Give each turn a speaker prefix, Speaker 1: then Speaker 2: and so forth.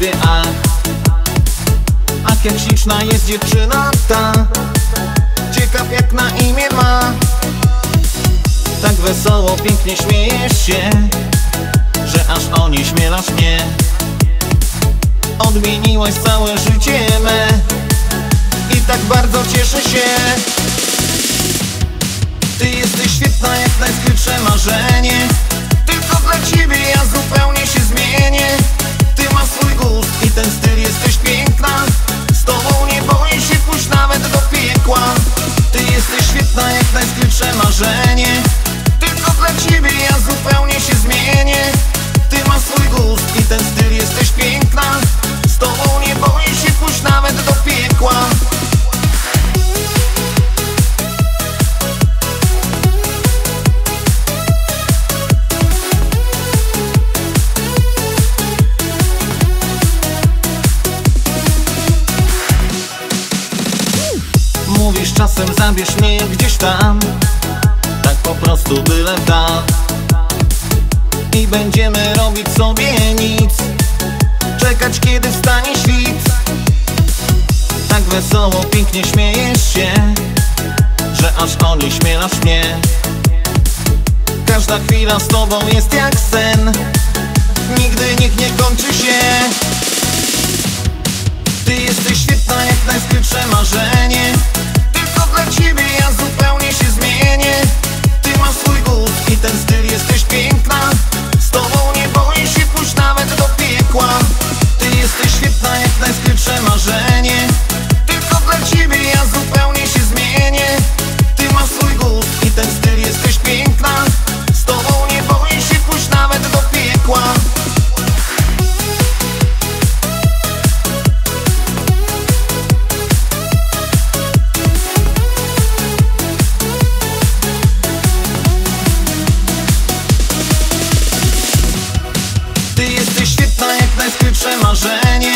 Speaker 1: powie ach Ach jak śliczna jest dziewczyna ta. Ciekaw jak na imię ma. Tak wesoło, pięknie śmiejesz się Że aż oni śmielasz mnie. Odmieniłaś całe życie me I tak bardzo cieszę się. Ty jesteś świetna jak najskrytsze marzenie i ten styl jesteś piękna. Z tobą nie boję się pójść nawet do piekła. Mówisz czasem zabierz mnie gdzieś tam. Tak po prostu byle dal I będziemy robić sobie nic. Czekać kiedy wstanie świt. Tak wesoło, pięknie śmiejesz się Że aż oni śmielasz mnie. Każda chwila z tobą jest jak sen. Nigdy nikt nie kończy się. Ty jesteś świetna jak najskrytsze marzenie jak najskrytsze marzenie Tylko dla ciebie ja zupełnie się zmienię. Ty masz swój gust i ten styl jesteś piękna. Z tobą nie boję się pójść nawet do piekła. Ty jesteś świetna jak najskrytsze marzenie